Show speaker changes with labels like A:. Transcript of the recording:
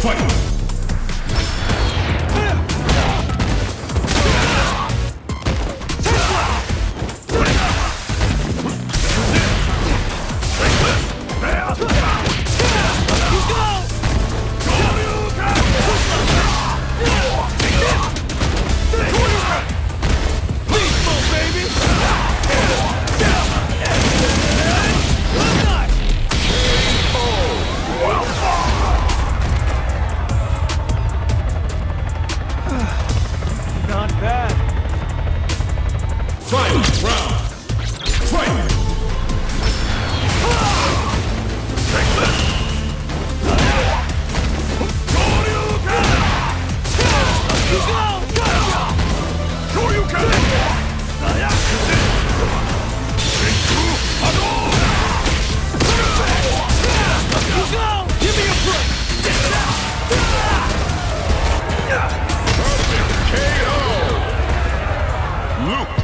A: Fight! Fight! Round! Fight! Take this!
B: Give me a break!
A: KO! Luke